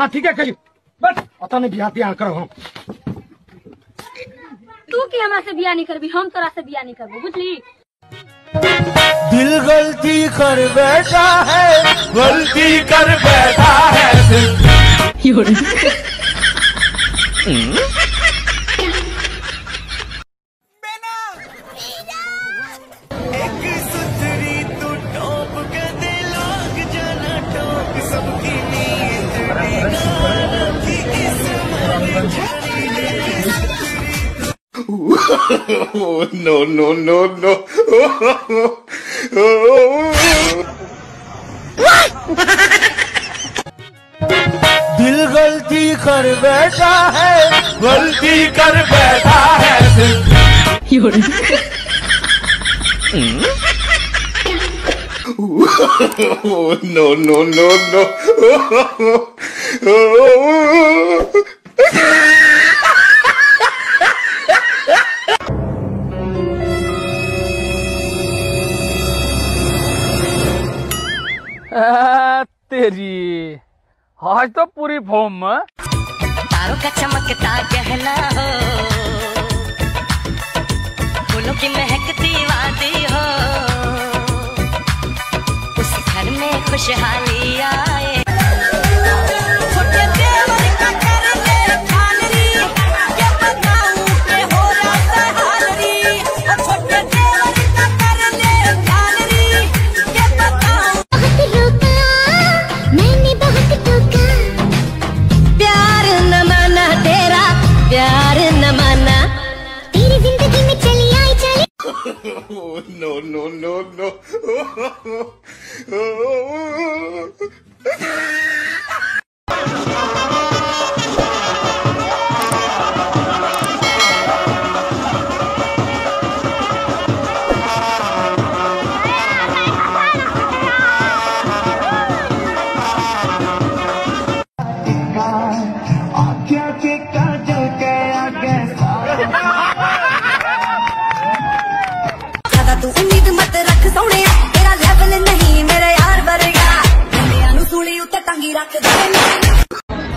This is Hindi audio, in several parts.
हाँ ठीक है कही बस पता नहीं बिहार बिहार करो हम तू की हमारे से बिया नहीं करबी हम तोरा से बिया नहीं करबो बुझली? दिल गलती कर बैठा है गलती कर बैठा है। Oh no no no no! दिल गलती कर बैठा है गलती कर बैठा है Oh no no no तेरी। आज तो पूरी फॉर्म में। तारों का चमकता गहना हो। फूलों की महकती वादी हो। उस घर में खुशहाली no, no.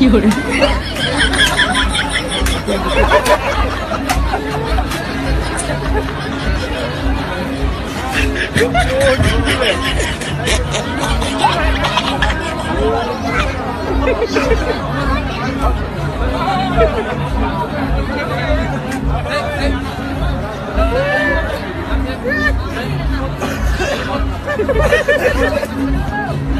夜。よし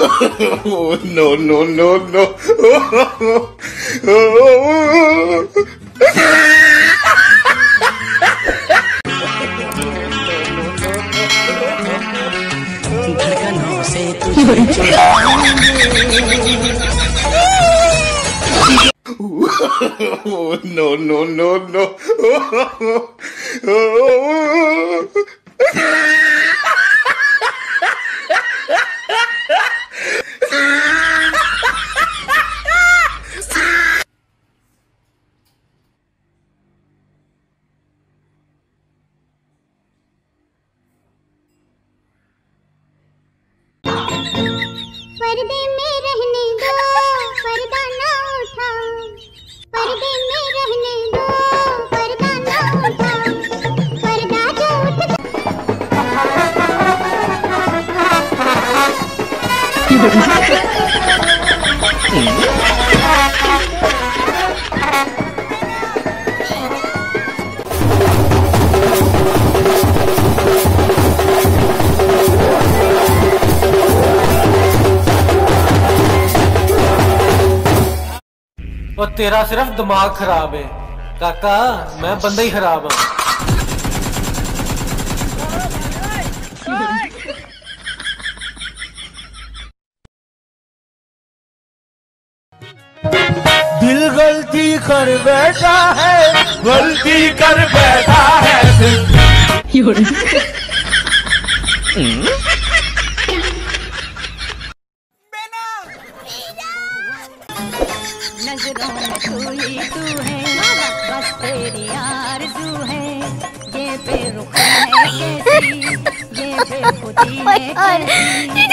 oh, no, no, no, no. Oh, oh, oh no no no no पर्दे में रहने दो पर्दा ना उठाओ पर्दे में रहने दो पर्दा ना उठाओ पर्दा जो उठ और तेरा सिर्फ़ दिमाग खराब है। काका मैं बंदा ही खराब हूँ। दिल गलती कर बैठा है गलती कर बैठा है। तू तू है। बस तेरी आरज़ू है ये बेरुख है कैसी ये बेखुदी है कैसी